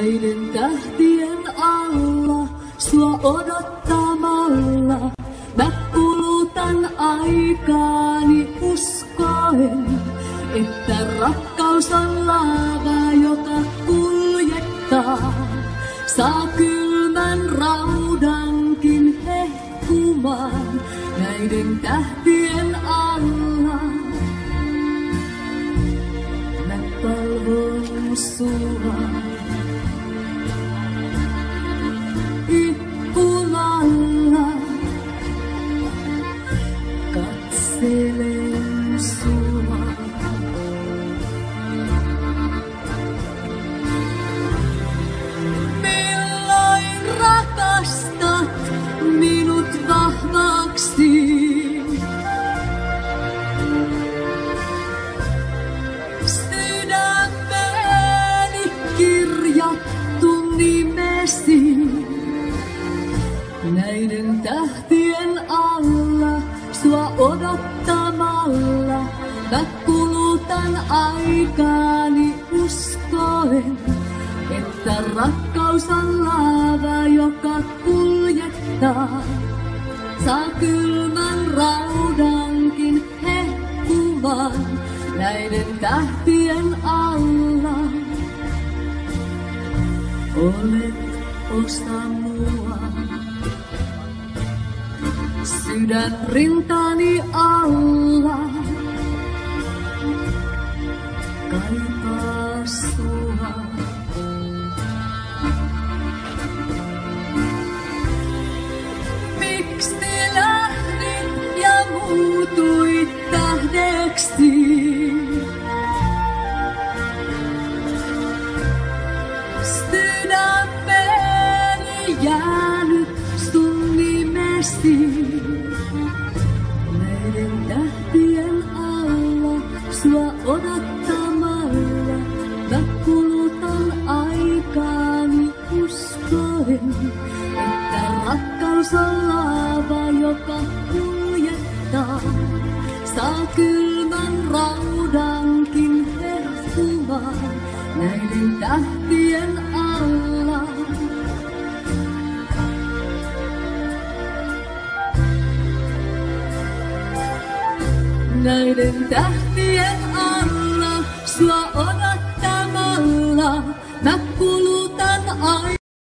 Näiden tähtien alla sua odottamalla mä kulutan aikaani uskoen, että rakkaus on laava, joka kuljettaa. Saa kylmän raudankin hehkumaan näiden tähtien alla. Mä palvon sua. Nimesi. Näiden tähtien alla sua odottamalla mä kulutan aikaani uskoen, että rakkaus on laava, joka kuljettaa. Saa kylmän raudankin hehkuvan näiden tähtien alla. Olet osa mua. Sydän rintani alla Sydämeeni jäänyt sun nimesi. Näiden tähtien alla sua odottamalla mä kulutan aikaani uskoen, että rakkaus on näiden tähtien alla. Näiden tähtien alla sua odottamalla